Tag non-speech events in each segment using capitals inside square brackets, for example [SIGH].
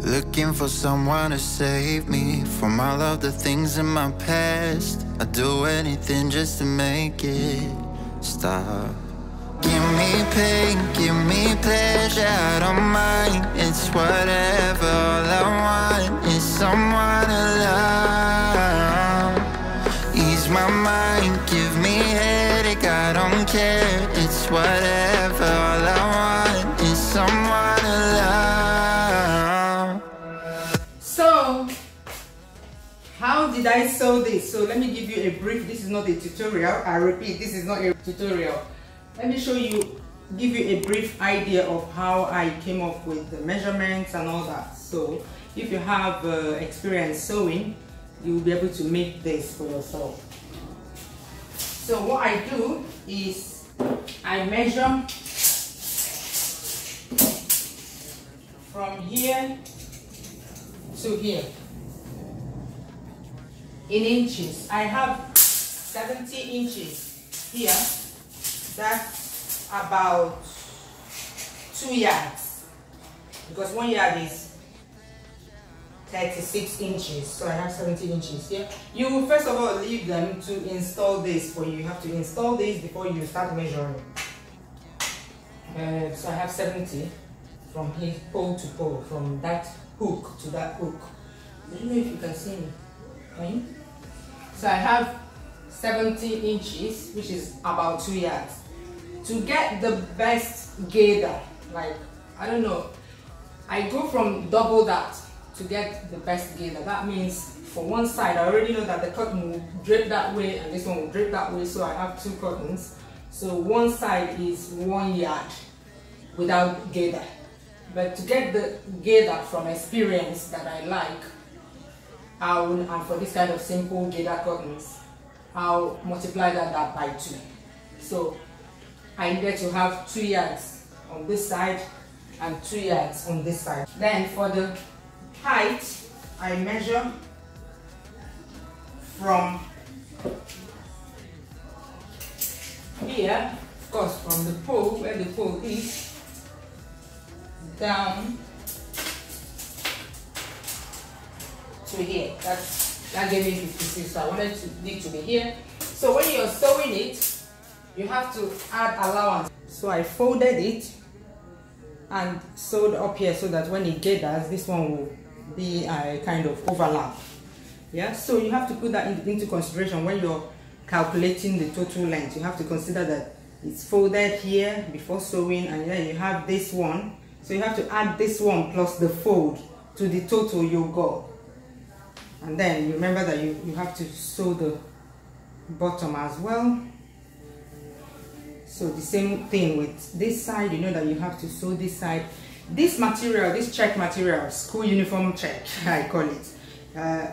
Looking for someone to save me from all of the things in my past. I'd do anything just to make it stop. Give me pain, give me pleasure, I don't mind. It's whatever. All I want is someone to love. Ease my mind, I sew this? So let me give you a brief. This is not a tutorial. I repeat, this is not a tutorial. Let me show you, give you a brief idea of how I came up with the measurements and all that. So if you have uh, experience sewing, you will be able to make this for yourself. So what I do is I measure from here to here in inches. I have 70 inches here. That's about two yards because one yard is 36 inches. So I have 70 inches here. You will first of all leave them to install this for you. You have to install this before you start measuring. Uh, so I have 70 from here pole to pole, from that hook to that hook. I don't know if you can see me. Can you? So I have 70 inches, which is about two yards. To get the best gaither, like, I don't know, I go from double that to get the best gaither. That means for one side, I already know that the cotton will drape that way and this one will drape that way, so I have two cottons. So one side is one yard without gaither. But to get the gaither from experience that I like, And for this kind of simple gaither cottons, I'll multiply that, that by two. So I needed to have two yards on this side and two yards on this side. Then for the height, I measure from here, of course from the pole, where the pole is, down to here. That gave me 56, so I wanted to, it to be here. So when you're sewing it, you have to add allowance. So I folded it and sewed up here so that when it gathers, this one will be a kind of overlap. Yeah, so you have to put that in, into consideration when you're calculating the total length. You have to consider that it's folded here before sewing and then you have this one. So you have to add this one plus the fold to the total you got. And then you remember that you, you have to sew the bottom as well. So the same thing with this side, you know that you have to sew this side. This material, this check material, school uniform check, [LAUGHS] I call it. Uh,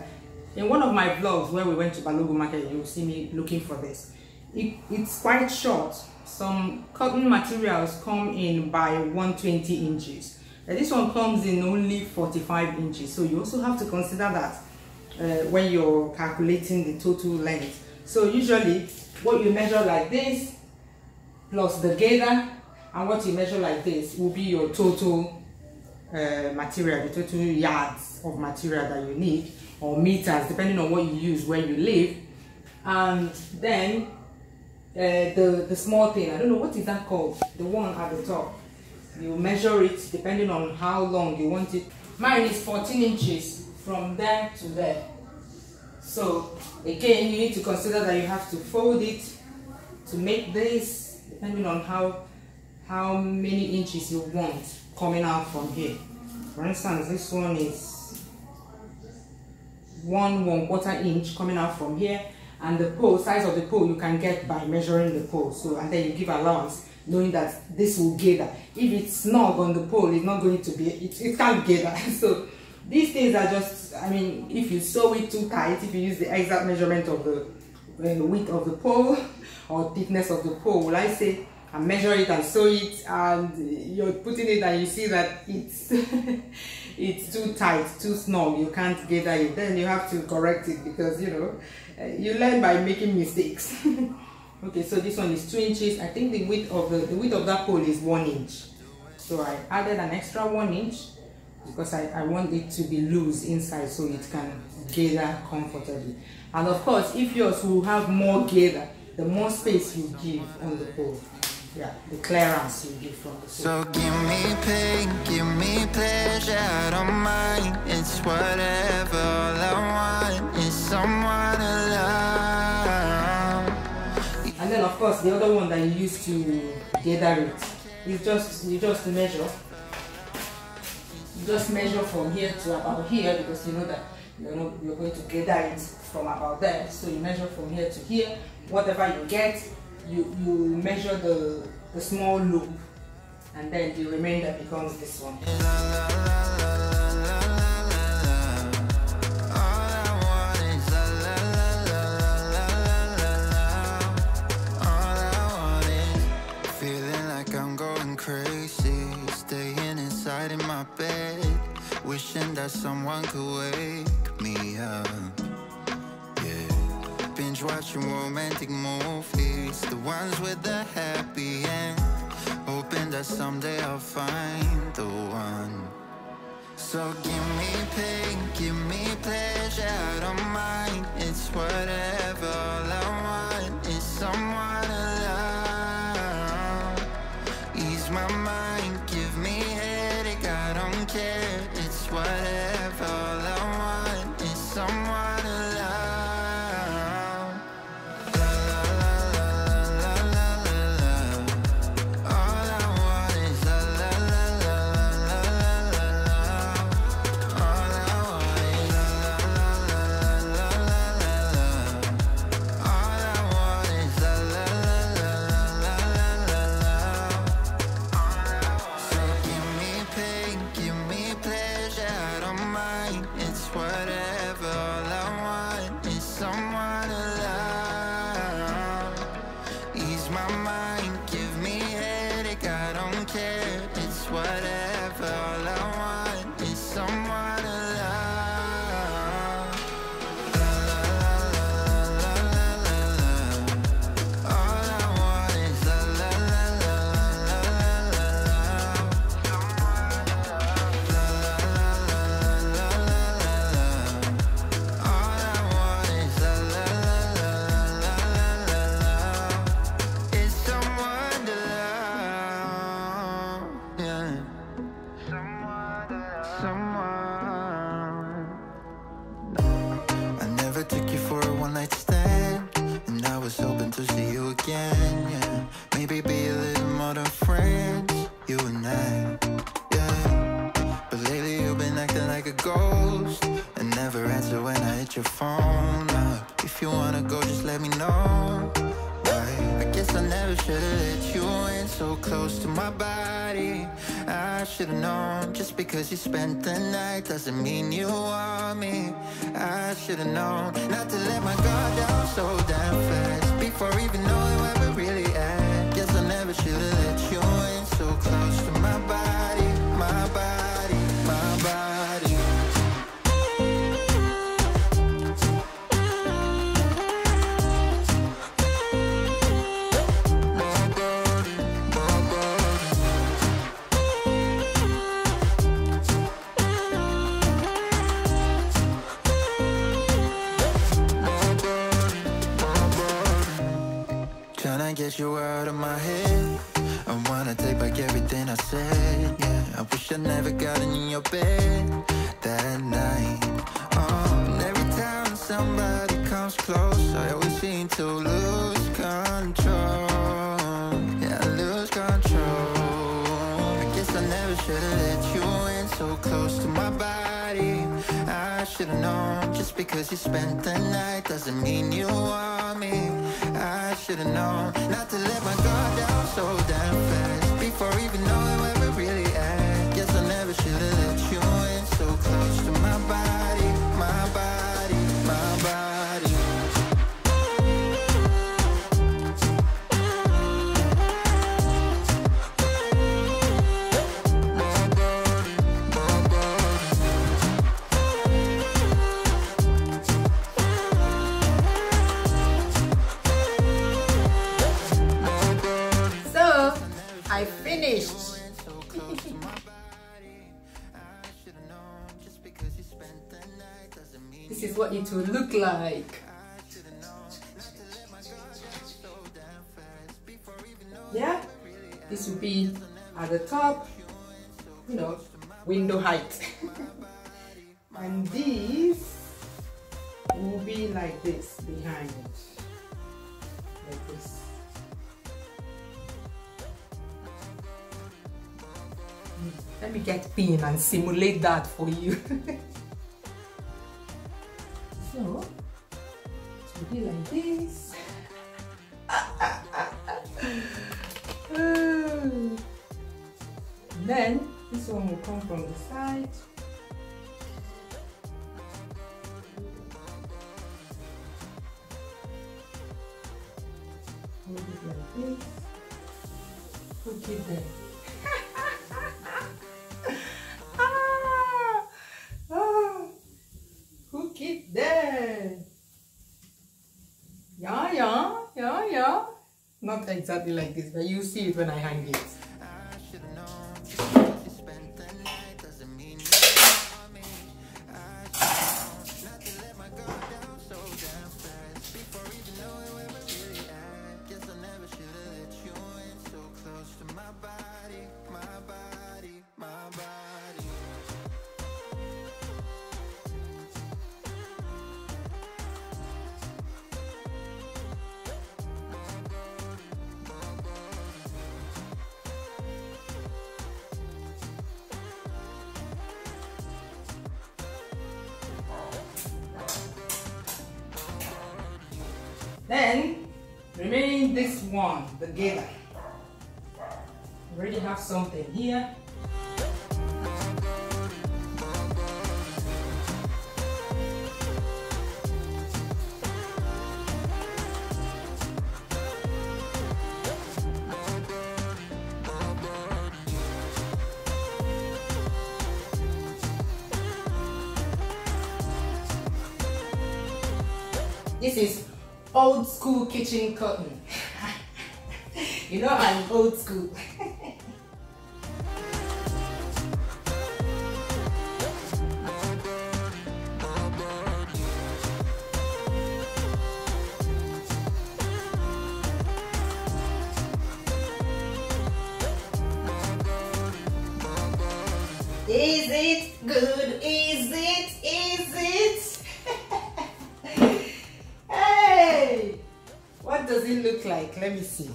in one of my vlogs where we went to Balogun market, you'll see me looking for this. It, it's quite short. Some cotton materials come in by 120 inches. And this one comes in only 45 inches. So you also have to consider that uh, when you're calculating the total length. So usually what you measure like this plus the gaither and what you measure like this will be your total uh, material, the total yards of material that you need or meters depending on what you use where you live. And then uh, the the small thing I don't know what is that called? The one at the top. You measure it depending on how long you want it. Mine is 14 inches from there to there. So again you need to consider that you have to fold it to make this depending on how how many inches you want coming out from here. For instance this one is one one quarter inch coming out from here and the pole size of the pole you can get by measuring the pole. So and then you give allowance knowing that this will gather. If it's snug on the pole it's not going to be it, it can't gather. [LAUGHS] So these things are just i mean if you sew it too tight if you use the exact measurement of the, the width of the pole or thickness of the pole i say and measure it and sew it and you're putting it and you see that it's [LAUGHS] it's too tight too snug you can't gather it then you have to correct it because you know eh, you learn by making mistakes. [LAUGHS] Okay so this one is two inches. I think the width of the, the width of that pole is one inch. So i added an extra one inch because I, I want it to be loose inside so it can gather comfortably. And of course, if yours will have more gather, the more space you give on the pole. Yeah, the clearance you give from the pole. So give me pain, give me pleasure, I don't mind. It's whatever. All I want is someone to love. And then of course the other one that you use to gather it, you just you just measure. You just measure from here to about here because you know that you're you're going to gather it from about there. So you measure from here to here. Whatever you get, you you measure the the small loop, and then the remainder becomes this one. Romantic movies, the ones with the happy end, hoping that someday I'll find the one. So give me pain, give me pleasure, I don't mind. It's whatever. Know. Right. I guess I never should've let you in so close to my body. I should've known just because you spent the night doesn't mean you want me. I should've known not to let my guard down so damn fast before even knowing where we're really at. Guess I never should've let you in so close to my body, that night. Oh, and every time somebody comes close, I always seem to lose control. Yeah, I lose control. I guess I never should've let you in so close to my body. I should've known just because you spent the night doesn't mean you want me. I should've known not to let my guard down so damn fast before even knowing where finished. [LAUGHS] This is what it will look like. Yeah, this will be at the top, you know, window height. [LAUGHS] and these will be like this behind, Let me get pin and simulate that for you. [LAUGHS] so, it will be like this. [LAUGHS] then, this one will come from the side. Hold it like this. Put it there. Exactly like this, but you see it when I hang it. Then, remaining this one, together. Already have something here. This is old school kitchen curtain. [LAUGHS] you know I'm old school. [LAUGHS] Is it good? Is it? Let me see.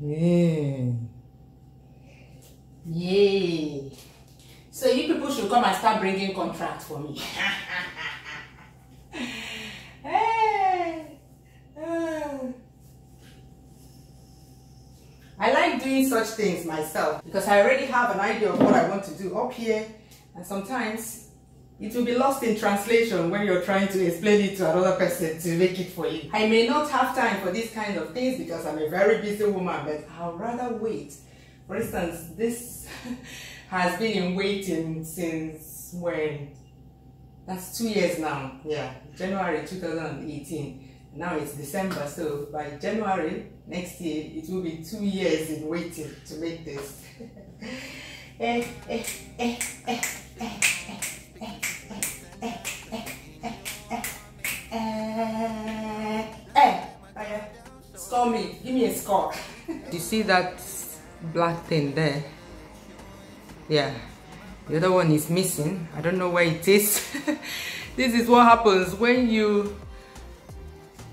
Yeah. Yay. So you people should come and start bringing contracts for me. hey. [LAUGHS] Ah. I like doing such things myself because I already have an idea of what I want to do up here and sometimes it will be lost in translation when you're trying to explain it to another person to make it for you. I may not have time for these kind of things because I'm a very busy woman but I'll rather wait. For instance, this [LAUGHS] has been in waiting since when? That's two years now. Yeah, January 2018 now it's December, so by January next year, it will be two years in waiting to make this. [LAUGHS] eh, eh, eh, eh, eh, eh, Score me, give me a score. you see that black thing there? Yeah, the other one is missing. I don't know where it is. [LAUGHS] this is what happens when you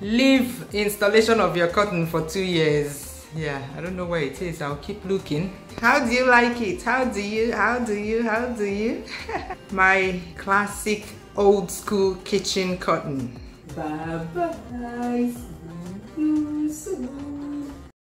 leave installation of your cotton for two years yeah i don't know where it is. I'll keep looking. How do you like it? How do you how do you how do you? [LAUGHS] My classic old school kitchen cotton. Bye bye